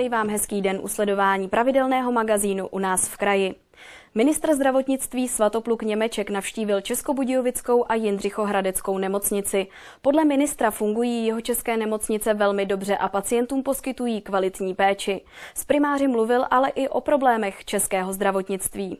přeji vám hezký den u sledování pravidelného magazínu u nás v kraji. Ministr zdravotnictví Svatopluk Němeček navštívil Českobudějovickou a Jindřichohradeckou nemocnici. Podle ministra fungují jeho české nemocnice velmi dobře a pacientům poskytují kvalitní péči. S primáři mluvil ale i o problémech českého zdravotnictví.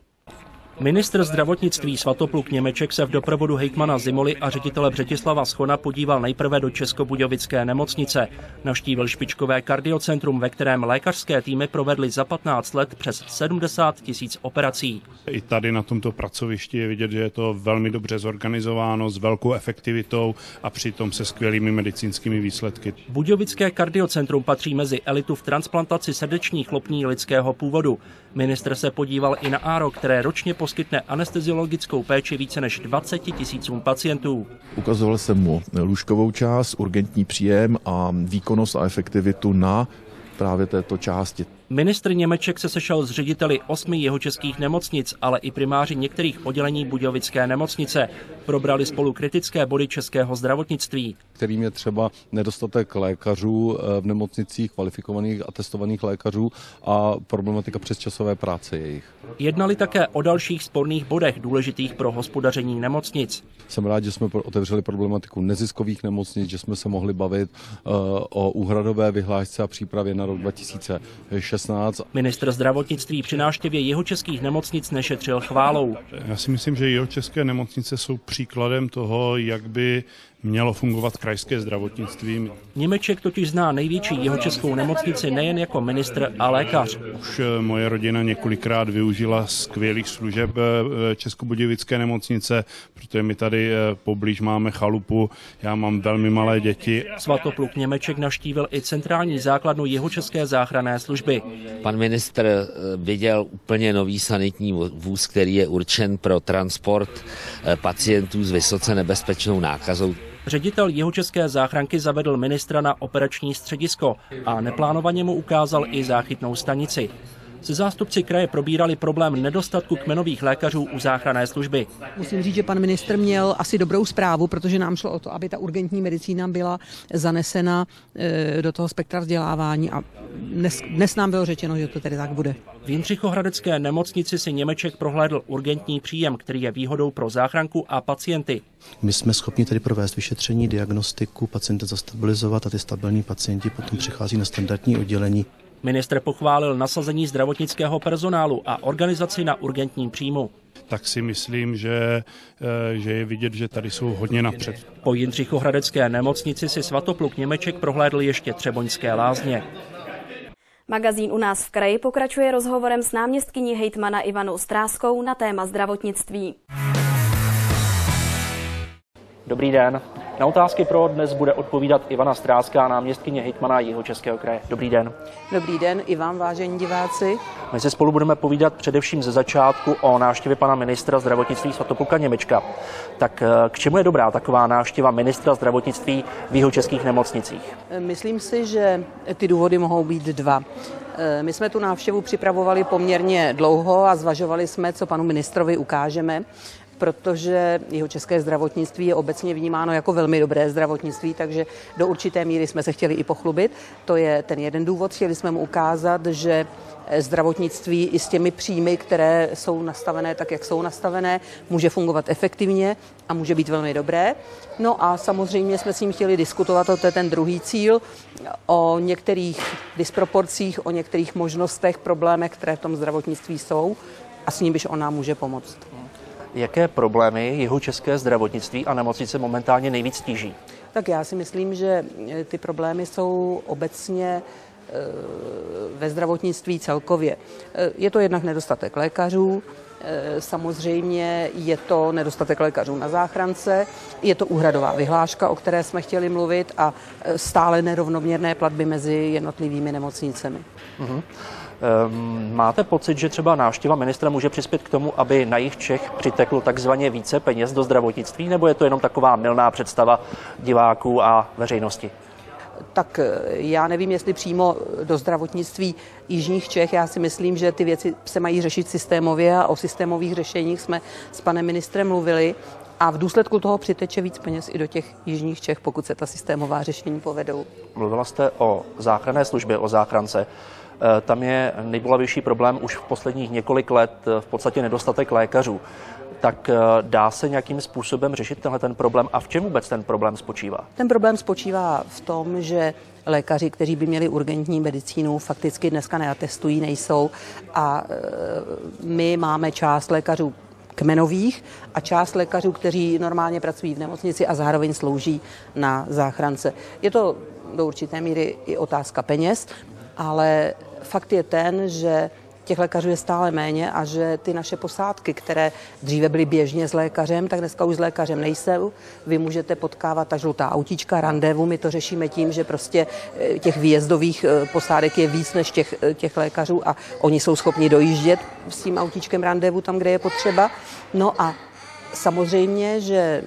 Ministr zdravotnictví Svatopluk Němeček se v doprovodu hejtmana Zimoly a ředitele Břetislava Schona podíval nejprve do Českobudějovické nemocnice. Navštívil špičkové kardiocentrum, ve kterém lékařské týmy provedly za 15 let přes 70 tisíc operací. I tady na tomto pracovišti je vidět, že je to velmi dobře zorganizováno, s velkou efektivitou a přitom se skvělými medicínskými výsledky. Budějovické kardiocentrum patří mezi elitu v transplantaci srdečních chlopní lidského původu. Ministr se podíval i na ARO, které ročně poskytne anesteziologickou péči více než 20 tisícům pacientů. Ukazoval jsem mu lůžkovou část, urgentní příjem a výkonnost a efektivitu na právě této části. Ministr Němeček se sešel s řediteli osmi jeho českých nemocnic, ale i primáři některých oddělení Budějovické nemocnice. Probrali spolu kritické body českého zdravotnictví. Kterým je třeba nedostatek lékařů eh, v nemocnicích, kvalifikovaných a testovaných lékařů a problematika přesčasové práce jejich. Jednali také o dalších sporných bodech důležitých pro hospodaření nemocnic. Jsem rád, že jsme otevřeli problematiku neziskových nemocnic, že jsme se mohli bavit uh, o úhradové vyhlášce a přípravě na rok 2016. Ministr zdravotnictví při návštěvě jeho českých nemocnic nešetřil chválou. Já si myslím, že jeho české nemocnice jsou příkladem toho, jak by mělo fungovat krajské zdravotnictví. Němeček totiž zná největší jeho českou nemocnici nejen jako ministr a lékař. Už eh, moje rodina několikrát využila skvělých služeb eh, Českobudějovické nemocnice, protože my tady eh, poblíž máme chalupu, já mám velmi malé děti. Svatopluk Němeček navštívil i centrální základnu jeho české záchranné služby. Pan ministr viděl úplně nový sanitní vůz, který je určen pro transport pacientů s vysoce nebezpečnou nákazou Ředitel jeho české záchranky zavedl ministra na operační středisko a neplánovaně mu ukázal i záchytnou stanici. Se zástupci kraje probírali problém nedostatku kmenových lékařů u záchranné služby. Musím říct, že pan ministr měl asi dobrou zprávu, protože nám šlo o to, aby ta urgentní medicína byla zanesena e, do toho spektra vzdělávání a dnes, dnes nám bylo řečeno, že to tedy tak bude. V Jindřichohradecké nemocnici si Němeček prohlédl urgentní příjem, který je výhodou pro záchranku a pacienty. My jsme schopni tedy provést vyšetření, diagnostiku, pacienta zastabilizovat a ty stabilní pacienti potom přichází na standardní oddělení. Ministr pochválil nasazení zdravotnického personálu a organizaci na urgentním příjmu tak si myslím, že, eh, že je vidět, že tady jsou hodně napřed. Po Jindřichohradecké nemocnici si svatopluk Němeček prohlédl ještě Třeboňské lázně. Magazín u nás v kraji pokračuje rozhovorem s náměstkyní hejtmana Ivanou Stráskou na téma zdravotnictví. Dobrý den. Na otázky pro dnes bude odpovídat Ivana Stráská, náměstkyně hejtmana jeho Českého kraje. Dobrý den. Dobrý den i vám, vážení diváci. My se spolu budeme povídat především ze začátku o návštěvě pana ministra zdravotnictví Svatopluka Němečka. Tak eh, k čemu je dobrá taková návštěva ministra zdravotnictví v jeho českých nemocnicích? Myslím si, že ty důvody mohou být dva. Eh, my jsme tu návštěvu připravovali poměrně dlouho a zvažovali jsme, co panu ministrovi ukážeme protože jeho české zdravotnictví je obecně vnímáno jako velmi dobré zdravotnictví, takže do určité míry jsme se chtěli i pochlubit. To je ten jeden důvod. Chtěli jsme mu ukázat, že zdravotnictví i s těmi příjmy, které jsou nastavené tak, jak jsou nastavené, může fungovat efektivně a může být velmi dobré. No a samozřejmě jsme s ním chtěli diskutovat, to je ten druhý cíl, o některých disproporcích, o některých možnostech, problémech, které v tom zdravotnictví jsou a s ním byž on nám může pomoct. Jaké problémy jeho české zdravotnictví a nemocnice momentálně nejvíc tíží? Tak já si myslím, že e, ty problémy jsou obecně e, ve zdravotnictví celkově. E, je to jednak nedostatek lékařů, samozřejmě je to nedostatek lékařů na záchrance, je to úhradová vyhláška, o které jsme chtěli mluvit a stále nerovnoměrné platby mezi jednotlivými nemocnicemi. Uh-huh. Ehm, máte pocit, že třeba návštěva ministra může přispět k tomu, aby na jich Čech přiteklo takzvaně více peněz do zdravotnictví, nebo je to jenom taková milná představa diváků a veřejnosti? tak eh, já nevím, jestli přímo do zdravotnictví Jižních Čech. Já si myslím, že ty věci se mají řešit systémově a o systémových řešeních jsme s panem ministrem mluvili a v důsledku toho přiteče víc peněz i do těch Jižních Čech, pokud se ta systémová řešení povedou. Mluvila jste o záchranné službě, o záchrance. Tam je nejbolavější problém už v posledních několik let v podstatě nedostatek lékařů tak dá se nějakým způsobem řešit tenhle ten problém a v čem vůbec ten problém spočívá? Ten problém spočívá v tom, že lékaři, kteří by měli urgentní medicínu, fakticky dneska neatestují, nejsou a my máme část lékařů kmenových a část lékařů, kteří normálně pracují v nemocnici a zároveň slouží na záchrance. Je to do určité míry i otázka peněz, ale fakt je ten, že těch lékařů je stále méně a že ty naše posádky, které dříve byly běžně s lékařem, tak dneska už s lékařem nejsou. Vy můžete potkávat ta žlutá autíčka, randevu, my to řešíme tím, že prostě eh, těch výjezdových eh, posádek je víc než těch, eh, těch lékařů a oni jsou schopni dojíždět s tím autíčkem randevu tam, kde je potřeba. No a samozřejmě, že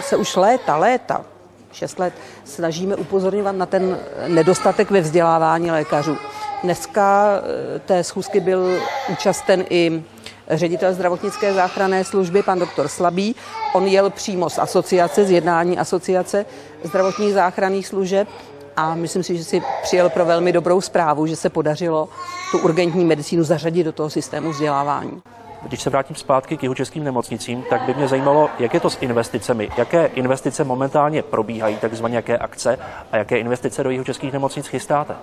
se už léta, léta, šest let snažíme upozorňovat na ten nedostatek ve vzdělávání lékařů. Dneska eh, té schůzky byl účasten i ředitel zdravotnické záchranné služby, pan doktor Slabý. On jel přímo z asociace, z jednání asociace zdravotních záchranných služeb a myslím si, že si přijel pro velmi dobrou zprávu, že se podařilo tu urgentní medicínu zařadit do toho systému vzdělávání. Když se vrátím zpátky k jeho českým nemocnicím, tak by mě zajímalo, jak je to s investicemi. Jaké investice momentálně probíhají, takzvané jaké akce a jaké investice do jeho českých nemocnic chystáte?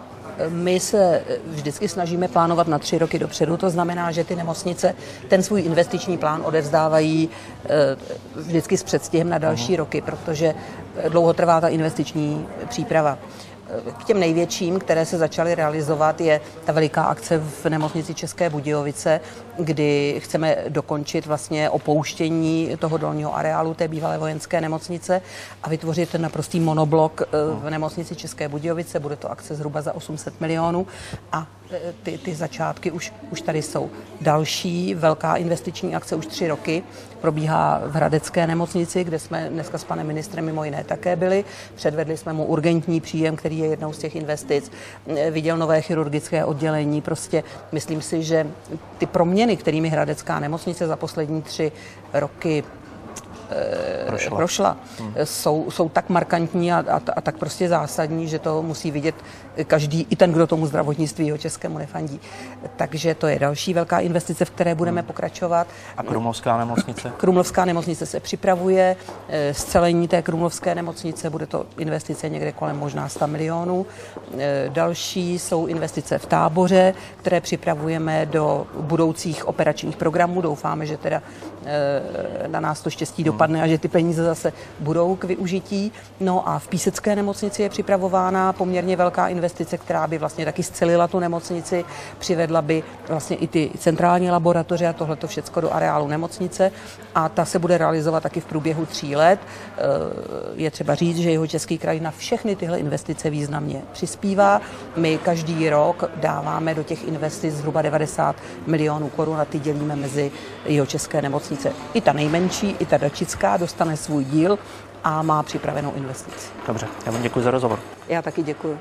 My se vždycky snažíme plánovat na tři roky dopředu, to znamená, že ty nemocnice ten svůj investiční plán odevzdávají eh, vždycky s předstihem na další roky, protože dlouho trvá ta investiční příprava. K těm největším, které se začaly realizovat, je ta veliká akce v nemocnici České Budějovice, kdy chceme dokončit vlastně opouštění toho dolního areálu té bývalé vojenské nemocnice a vytvořit naprostý monoblok eh, v nemocnici České Budějovice. Bude to akce zhruba za 800 milionů a eh, ty, ty začátky už, už tady jsou. Další velká investiční akce už tři roky probíhá v Hradecké nemocnici, kde jsme dneska s panem ministrem mimo jiné také byli. Předvedli jsme mu urgentní příjem, který je jednou z těch investic. Eh, viděl nové chirurgické oddělení. Prostě myslím si, že ty proměny, kterými Hradecká nemocnice za poslední tři roky prošla, prošla hmm. jsou, jsou tak markantní a, a, a tak prostě zásadní, že to musí vidět každý, i ten, kdo tomu zdravotnictví o českému nefandí. Takže to je další velká investice, v které budeme hmm. pokračovat. A Krumlovská nemocnice? Krumlovská nemocnice se připravuje. Eh, zcelení té Krumlovské nemocnice bude to investice někde kolem možná 100 milionů. Eh, další jsou investice v táboře, které připravujeme do budoucích operačních programů. Doufáme, že teda na nás to štěstí dopadne dopadne a že ty peníze zase budou k využití. No a v Písecké nemocnici je připravována poměrně velká investice, která by vlastně taky zcelila tu nemocnici, přivedla by vlastně i ty centrální laboratoře a tohle všechno do areálu nemocnice a ta se bude realizovat taky v průběhu tří let. Eh, je třeba říct, že jeho český kraj na všechny tyhle investice významně přispívá. My každý rok dáváme do těch investic zhruba 90 milionů korun a ty dělíme mezi jeho české nemocnice. I ta nejmenší, i ta Dačická dostane svůj díl a má připravenou investici. Dobře, já vám děkuji za rozhovor. Já taky děkuji.